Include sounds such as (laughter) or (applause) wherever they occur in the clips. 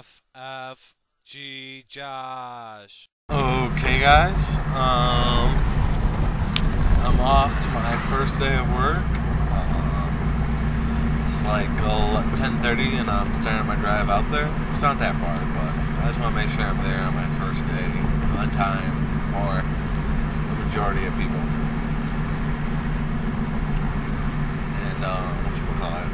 FFG Josh. Okay, guys. Um, I'm off to my first day of work. Um, it's like 10:30, and I'm starting my drive out there. It's not that far, but I just want to make sure I'm there on my first day on time for the majority of people. And um, what you call it?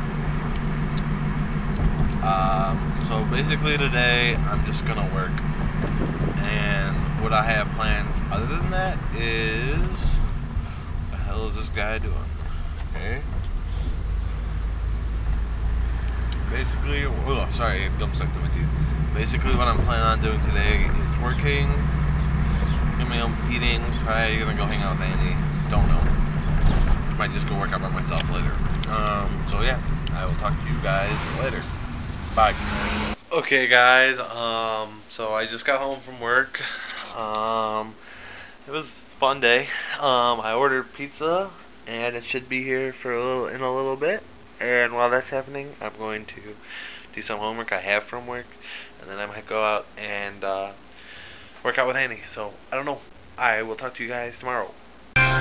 Um, so basically today I'm just gonna work, and what I have planned other than that is, what the hell is this guy doing? Okay. Basically, oh sorry, I gum stuck to my teeth. Basically, what I'm planning on doing today is working, you know, eating, probably gonna go hang out with Andy. Don't know. Might just go work out by myself later. Um, so yeah, I will talk to you guys later. Bye. Okay, guys. Um, so I just got home from work. Um, it was a fun day. Um, I ordered pizza, and it should be here for a little in a little bit. And while that's happening, I'm going to do some homework I have from work, and then I might go out and uh, work out with Annie. So I don't know. I will talk to you guys tomorrow. (laughs) (laughs) Don't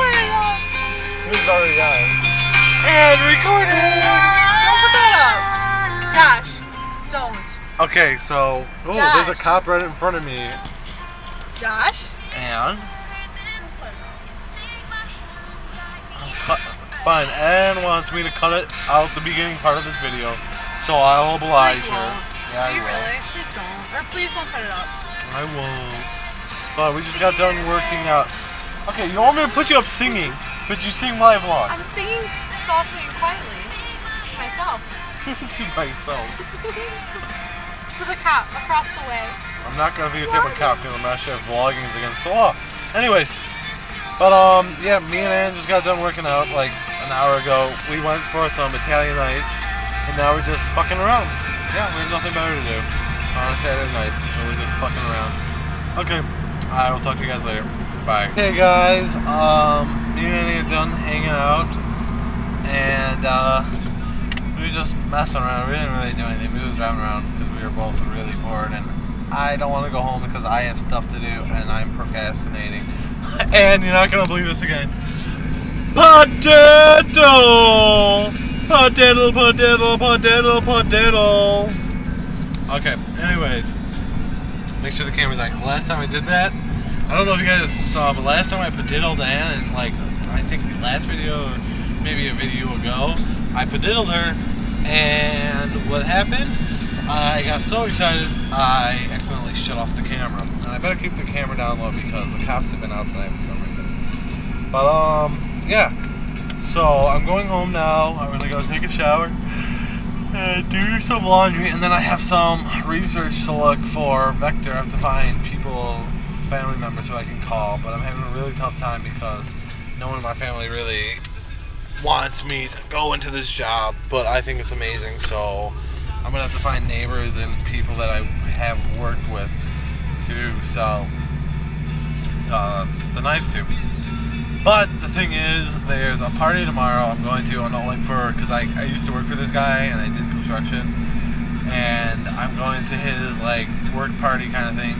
put it on. Who's already? And recording. Don't put that up. Josh, don't. Okay, so oh, there's a cop right in front of me, Josh? and Don't put it on. Fi- Fine, Anne wants me to cut it out the beginning part of this video, so I'll oblige Please her. Yeah, I you will. really? Please don't. Or please don't put it up. I won't. But we just got done working out. Okay, you want me to put you up singing, but you sing my vlog. I'm singing softly and quietly. To myself. (laughs) to myself. to the cop across the way. I'm not gonna videotape a cop because I'm not sure if vlogging is against the law. Anyways, but um, yeah, me and Anne just got done working out like an hour ago. We went for some Italian ice, and now we're just fucking around. Yeah, we have nothing better to do on a Saturday night, so we're just fucking around. Okay, I will talk to you guys later. Bye. Hey guys, um, me and Annie are done hanging out, and uh, we just messing around. We didn't really do anything. We were driving around because we were both really bored, and I don't want to go home because I have stuff to do, and I'm procrastinating. (laughs) and you're not gonna believe this again. Potato! Potato, potato, potato, potato. Okay, anyways. Make sure the camera's on. Last time I did that, I don't know if you guys saw, but last time I padiddled Anne, and like, I think last video, maybe a video ago, I padiddled her, and what happened? I got so excited, I accidentally shut off the camera. And I better keep the camera down low because the cops have been out tonight for some reason. But, um, yeah. So, I'm going home now. I'm gonna go take a shower. Uh, do some laundry, and then I have some research to look for. Vector, I have to find people, family members who I can call, but I'm having a really tough time because no one in my family really wants me to go into this job, but I think it's amazing, so I'm gonna have to find neighbors and people that I have worked with to sell uh, the knives to. But the thing is, there's a party tomorrow. I'm going to. I'm not like for because I, I used to work for this guy and I did construction, and I'm going to his like work party kind of thing,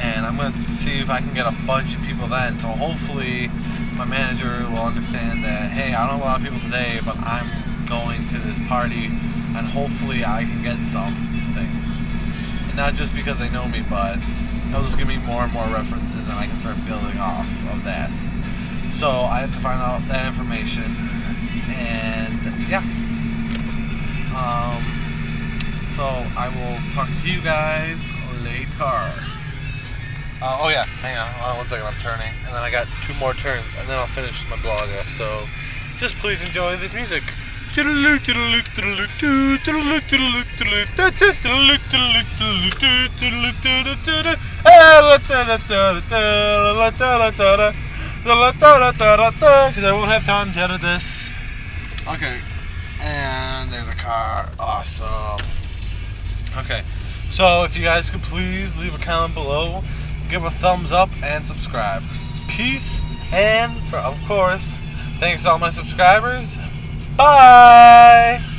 and I'm going to see if I can get a bunch of people then. So hopefully, my manager will understand that. Hey, I don't know a lot of people today, but I'm going to this party, and hopefully I can get something. And not just because they know me, but it'll just give me more and more references, and I can start building off of that. So I have to find out that information, and yeah. Um, so I will talk to you guys later. Uh, oh yeah, hang on, hold on one second, I'm turning, and then I got two more turns, and then I'll finish my blog off. So just please enjoy this music. Because I won't have time to edit this. Okay. And there's a car. Awesome. Okay. So if you guys could please leave a comment below, give a thumbs up, and subscribe. Peace, and of course, thanks to all my subscribers. Bye!